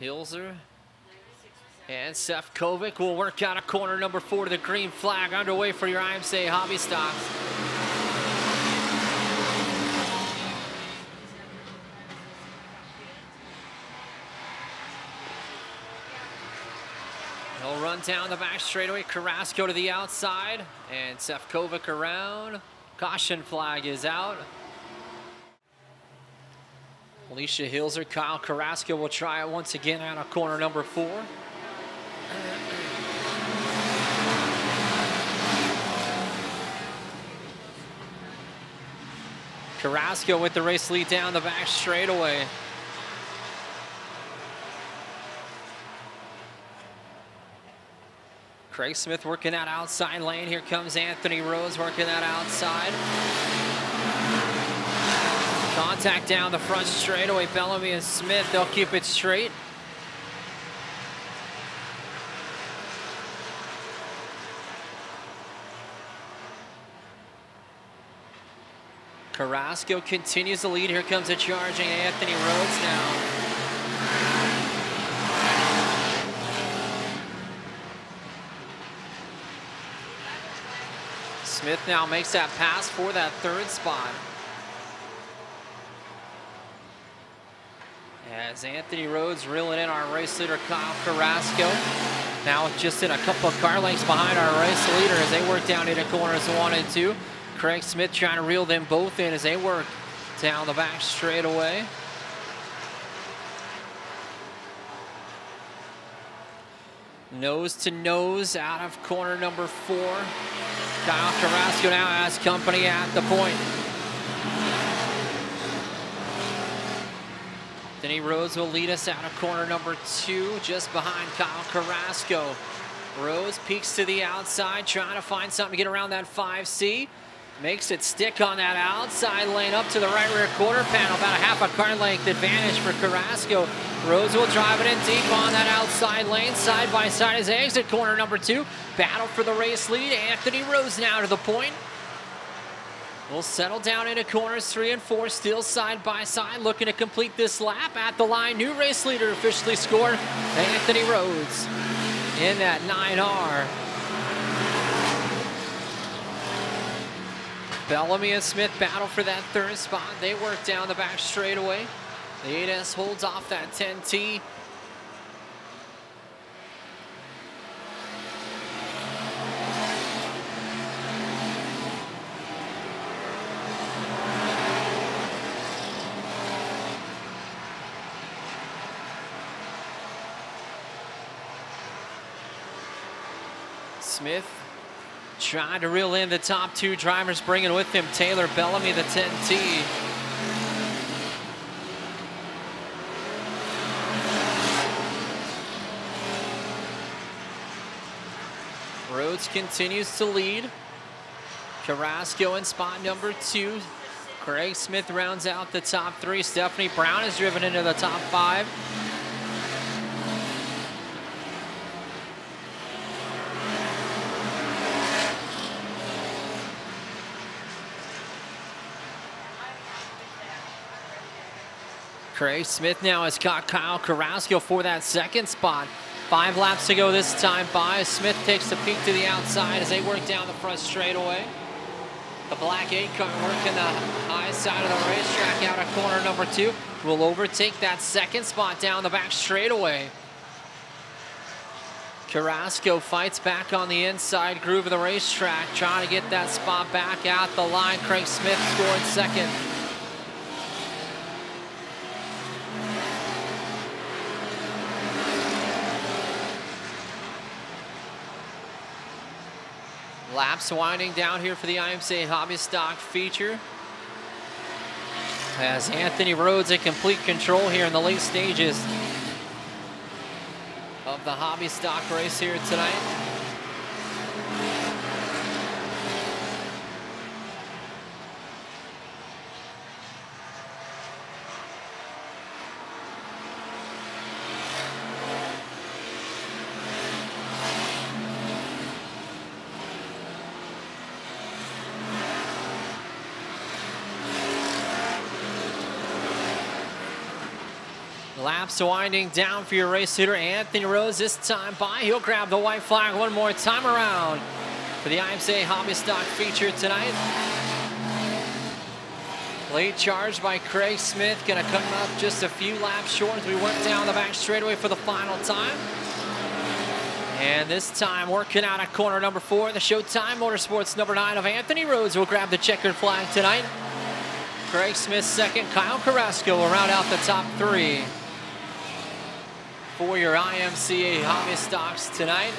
Hilzer and Seth Kovic will work out a corner number four to the green flag underway for your IMCA hobby stocks. He'll run down the back straightaway. Carrasco to the outside and Sefcovic around. Caution flag is out. Alicia Hills or Kyle Carrasco will try it once again out of corner number four. Carrasco with the race lead down the back straightaway. Craig Smith working that outside lane. Here comes Anthony Rhodes working that outside. Contact down the front straightaway. Bellamy and Smith, they'll keep it straight. Carrasco continues the lead. Here comes a charging Anthony Rhodes now. Smith now makes that pass for that third spot. As Anthony Rhodes reeling in our race leader Kyle Carrasco. Now just in a couple of car lengths behind our race leader as they work down into corners one and two. Craig Smith trying to reel them both in as they work down the back straightaway. Nose to nose out of corner number four. Kyle Carrasco now has company at the point. Denny Rose will lead us out of corner number two, just behind Kyle Carrasco. Rose peeks to the outside, trying to find something to get around that 5C. Makes it stick on that outside lane up to the right rear quarter panel. About a half a car length advantage for Carrasco. Rose will drive it in deep on that outside lane, side by side as exit corner number two. Battle for the race lead. Anthony Rhodes now to the point. We'll settle down into corners three and four, still side by side, looking to complete this lap at the line. New race leader officially scored, Anthony Rhodes in that 9R. Bellamy and Smith battle for that third spot. They work down the back straightaway. The 8S holds off that 10T. Smith trying to reel in the top two drivers, bringing with him Taylor Bellamy, the 10T. Rhodes continues to lead. Carrasco in spot number two. Craig Smith rounds out the top three. Stephanie Brown is driven into the top five. Craig Smith now has caught Kyle Carrasco for that second spot. Five laps to go this time by. Smith takes the peek to the outside as they work down the front straightaway. The black eight car working the high side of the racetrack out of corner number two. Will overtake that second spot down the back straightaway. Carrasco fights back on the inside groove of the racetrack, trying to get that spot back at the line. Craig Smith scored second. Laps winding down here for the IMCA Hobby Stock feature. As Anthony Rhodes in complete control here in the late stages of the Hobby Stock race here tonight. Laps winding down for your race leader, Anthony Rhodes. This time by, he'll grab the white flag one more time around for the IMCA Hobby Stock feature tonight. Late charge by Craig Smith, gonna come up just a few laps short as we went down the back straightaway for the final time. And this time working out at corner number four, the Showtime Motorsports number nine of Anthony Rhodes will grab the checkered flag tonight. Craig Smith second, Kyle Carrasco will round out the top three for your IMCA hobby stocks tonight.